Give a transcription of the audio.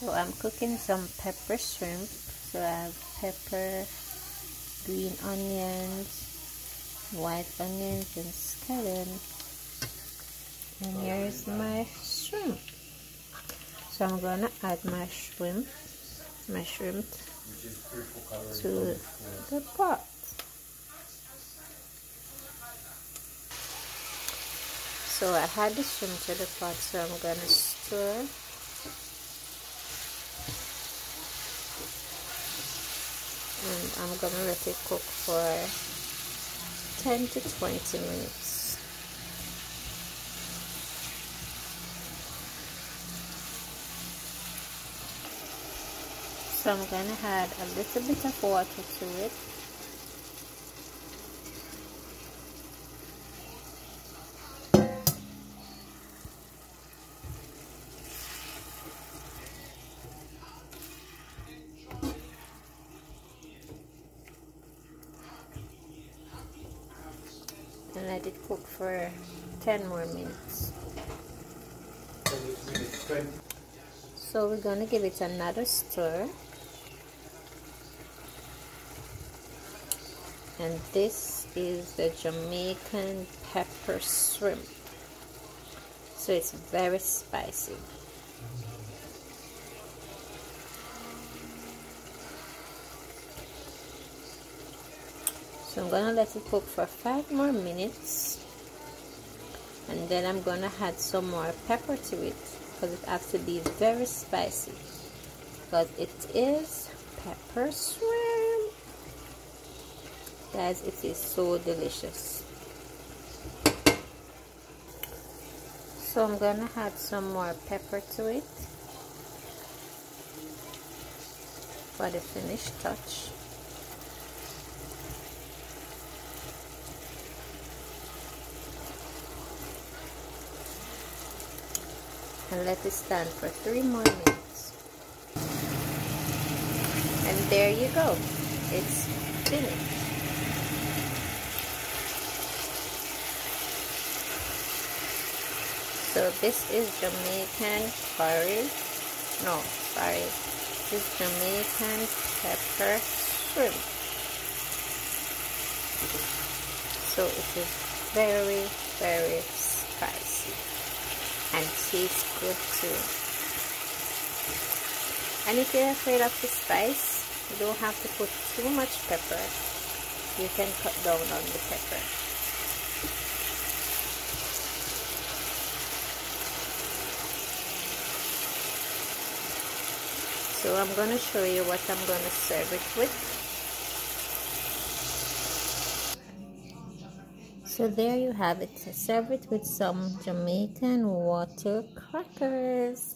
So I'm cooking some pepper shrimp. So I have pepper, green onions, white onions, and scallion. And here's my shrimp. So I'm gonna add my shrimp, my shrimp to the pot. So I had the shrimp to the pot, so I'm gonna stir and I'm gonna let it cook for 10 to 20 minutes. So I'm gonna add a little bit of water to it and let it cook for 10 more minutes. So we're to give it another stir. And this is the Jamaican pepper shrimp. So it's very spicy. So I'm gonna let it cook for five more minutes. And then I'm gonna add some more pepper to it because it has to be very spicy. Because it is pepper shrimp. Guys it is so delicious. So I'm gonna add some more pepper to it. For the finished touch and let it stand for three more minutes. And there you go. It's finished. So this is Jamaican curry. No sorry. This is Jamaican pepper shrimp. So it is very very spicy and tastes good too. And if you're afraid of the spice, you don't have to put too much pepper. You can cut down on the pepper. So I'm going to show you what I'm going to serve it with. So there you have it. Serve it with some Jamaican water crackers.